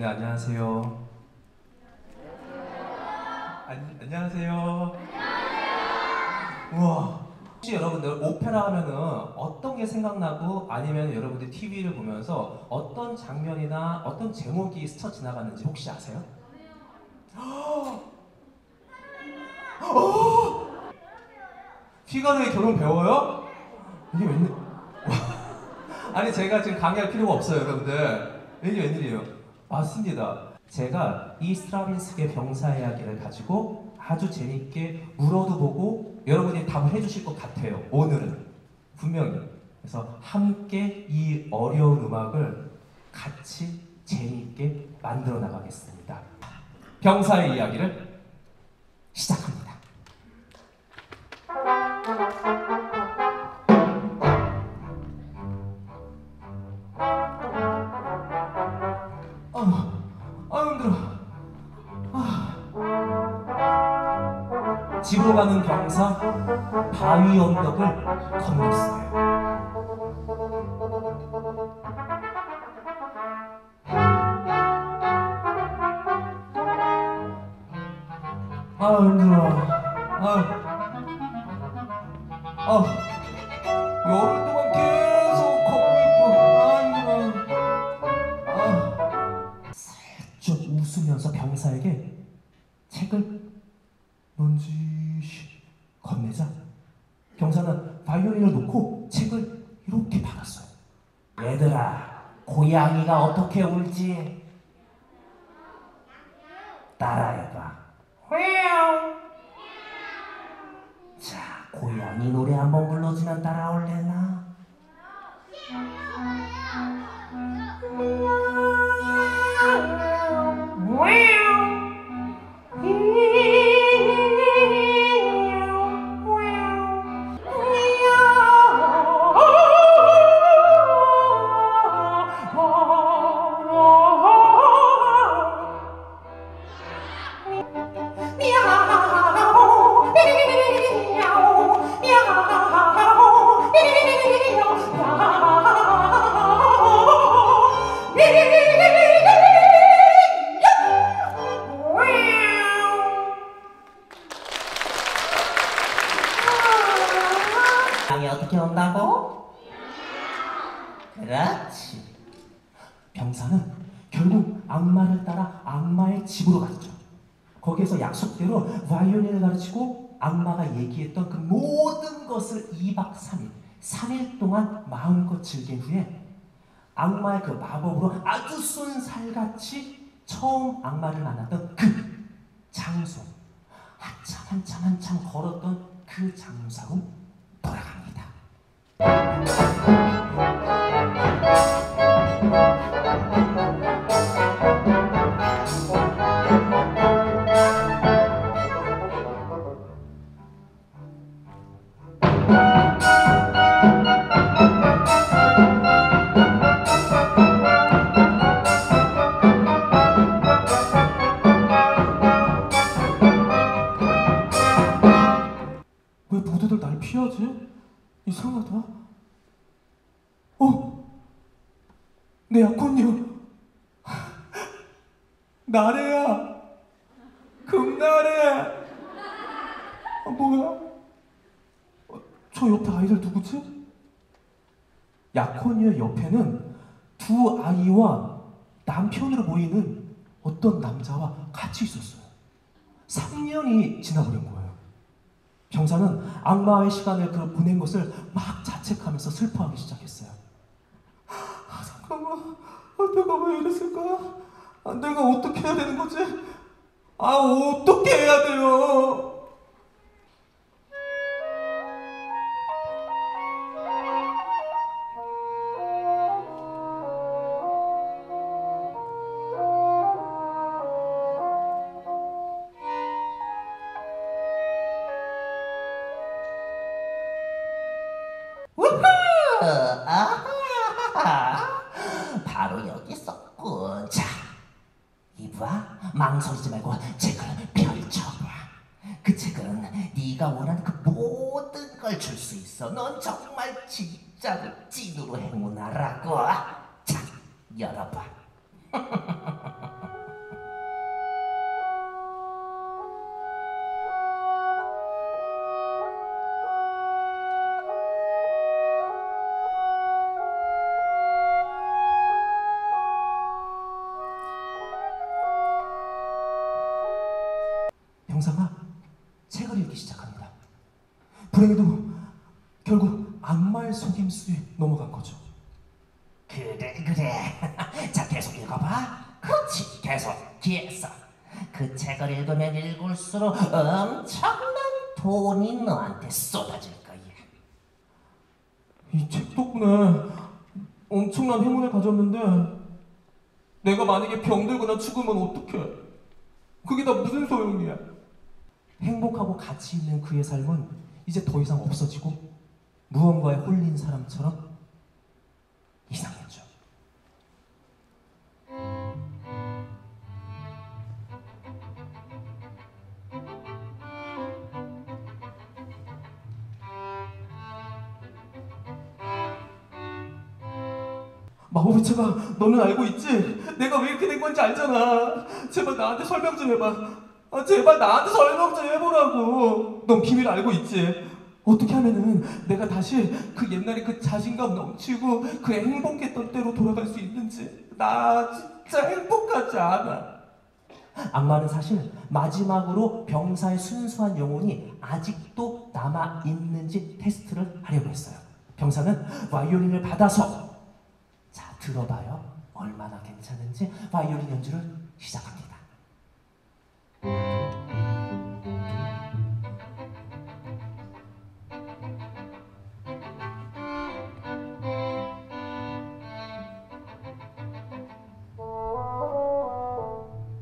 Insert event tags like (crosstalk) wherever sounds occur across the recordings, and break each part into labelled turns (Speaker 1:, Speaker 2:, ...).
Speaker 1: 네 안녕하세요. 안, 안녕하세요. 우와. 혹시 여러분들 오페라 하면은 어떤 게 생각나고 아니면 여러분들 TV를 보면서 어떤 장면이나 어떤 제목이 스쳐 지나가는지 혹시 아세요? (gasps) 피가로의 결혼 배워요? 이게 웬일? (laughs) 아니 제가 지금 강의할 필요가 없어요 여러분들 이게 웬일이에요? 맞습니다. 제가 이 스트라빈스키의 병사 이야기를 가지고 아주 재밌게 물어도 보고 여러분이 답을 해주실 것 같아요 오늘은. 분명히. 그래서 함께 이 어려운 음악을 같이 재미있게 만들어 나가겠습니다. 병사의 이야기를 시작합니다 아. 집으로 가는 병사 바위 언덕을 건넜어요. 아 힘들어. 아, 아, 열흘 동안 계속 걷고 있고, 아 힘들어. 아. 쭉 웃으면서 병사에게 책을 넌지시 건네자 병사는 바이올린을 놓고 책을 이렇게 받았어요. 얘들아, 고양이가 어떻게 울지? 따라해봐. 자, 고양이 노래 한번 불러주면 따라올래나? 고 거기에서 약속대로 바이올린을 가르치고 악마가 얘기했던 그 모든 것을 2박 3일, 3일 동안 마음껏 즐긴 후에 악마의 그 마법으로 아주 순살같이 처음 악마를 만났던 그 장소, 한참 한참 한참 걸었던 그 장소로 돌아갑니다. 피하지? 이상하다. 어? 내 약혼녀. (laughs) 나래야. 금나래. 아, 뭐야? 어, 저 옆에 아이들 누구지? 약혼녀 옆에는 두 아이와 남편으로 보이는 어떤 남자와 같이 있었어요. 3년이 지나버린 거예요. 병사는 악마의 시간을 그 보낸 것을 막 자책하면서 슬퍼하기 시작했어요. 아, 잠깐만, 아, 내가 왜 이랬을까? 아, 내가 어떻게 해야 되는 거지? 아, 어떻게 해야 돼요?
Speaker 2: 아하! 바로 여기 있었군. 자, 이브아, 망설이지 말고 책을 펼쳐봐. 그 책은 네가 원하는 그 모든 걸 줄 수 있어. 넌 정말 진짜로 찐으로 행운하라고. 자, 열어봐. (laughs)
Speaker 1: 불행히도 결국 악마의 속임수에 넘어간 거죠.
Speaker 2: 그래 그래 (laughs) 자 계속 읽어봐 그렇지 계속 기했어 그 책을 읽으면 읽을수록 엄청난 돈이 너한테 쏟아질 거야
Speaker 1: 이 책 덕분에 엄청난 행운을 가졌는데 내가 만약에 병들거나 죽으면 어떡해? 그게 다 무슨 소용이야? 행복하고 가치 있는 그의 삶은 이제 더 이상 없어지고 무언가에 홀린 사람처럼 이상했죠. 채가 너는 알고 있지? 내가 왜 이렇게 된 건지 알잖아. 제발 나한테 설명 좀 해봐. 아, 제발 나한테 설명 좀 해보라고. 넌 비밀 알고 있지? 어떻게 하면은 내가 다시 그 옛날에 그 자신감 넘치고 그 행복했던 때로 돌아갈 수 있는지 나 진짜 행복하지 않아. 악마는 사실 마지막으로 병사의 순수한 영혼이 아직도 남아 있는지 테스트를 하려고 했어요. 병사는 바이올린을 받아서 자 들어봐요. 얼마나 괜찮은지 바이올린 연주를 시작합니다.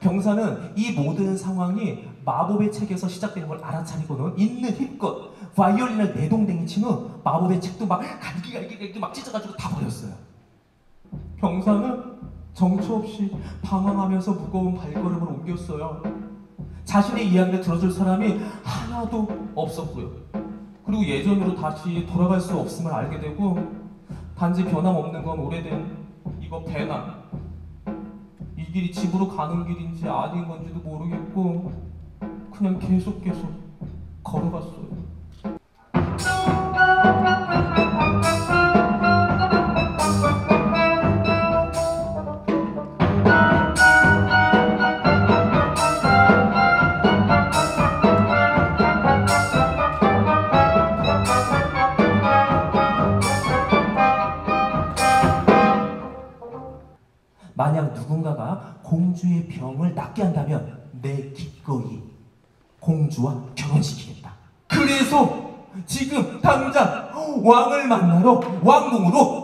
Speaker 1: 병사는 이 모든 상황이 마법의 책에서 시작되는 걸 알아차리고는 있는 힘껏 바이올린을 내동댕이 친 후 마법의 책도 막 갈기갈기갈기 막 찢어가지고 다 버렸어요. 병사는 정처 없이 방황하면서 무거운 발걸음을 옮겼어요. 자신의 이야기를 들어줄 사람이 하나도 없었고요. 그리고 예전으로 다시 돌아갈 수 없음을 알게 되고 단지 변함없는 건 오래된 이거 배낭. 이 길이 집으로 가는 길인지 아닌 건지도 모르겠고 그냥 계속 계속 걸어갔어요. 낫게 한다면 내 기꺼이 공주와 결혼시키겠다. 그래서 지금 당장 왕을 만나러 왕궁으로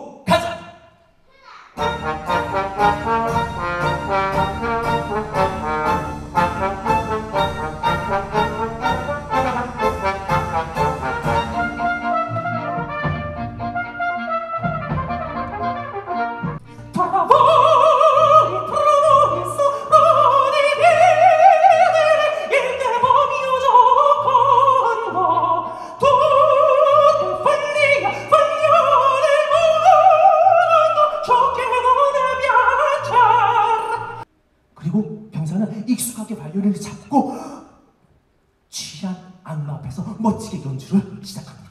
Speaker 1: 악마 앞에서 멋지게 연주를 시작합니다.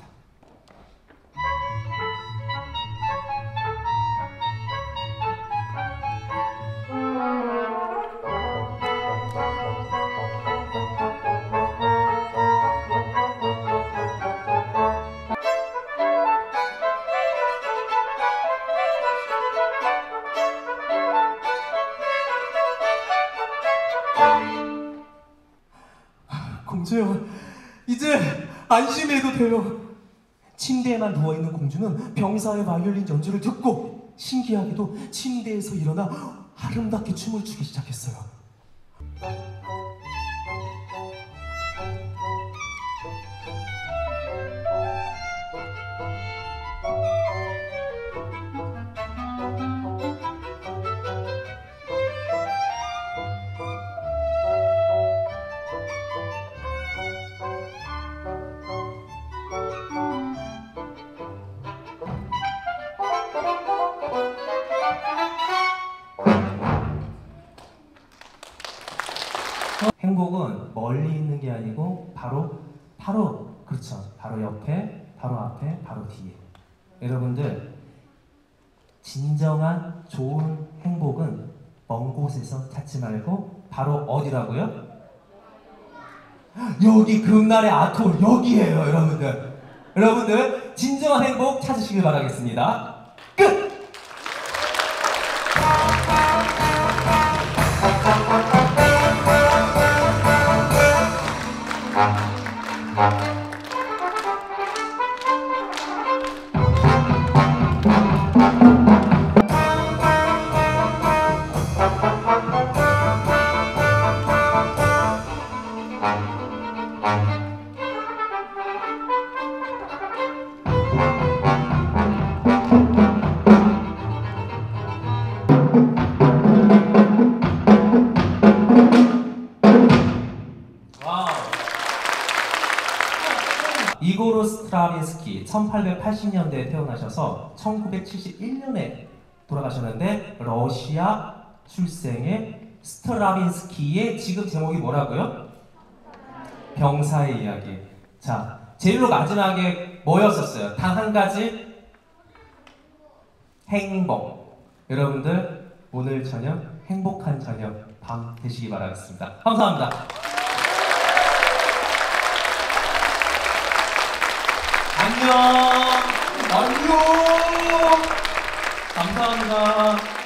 Speaker 1: 공주요, 이제 안심해도 돼요. 침대에만 누워있는 공주는 병사의 바이올린 연주를 듣고 신기하게도 침대에서 일어나 아름답게 춤을 추기 시작했어요. 행복은 멀리 있는 게 아니고 바로 바로 그렇죠. 바로 옆에, 바로 앞에, 바로 뒤에. 여러분들 진정한 좋은 행복은 먼 곳에서 찾지 말고 바로 어디라고요? 여기 금날의 아트홀 여기에요, 여러분들. 여러분들 진정한 행복 찾으시길 바라겠습니다. 끝. 이고르 스트라빈스키 1880년대에 태어나셔서 1971년에 돌아가셨는데 러시아 출생의 스트라빈스키의 지금 제목이 뭐라고요? 병사의 이야기. 자, 제일 마지막에 뭐였었어요? 단 한 가지 행복. 여러분들 오늘 저녁 행복한 저녁 밤 되시기 바라겠습니다. 감사합니다. 안녕. 안녕. 감사합니다.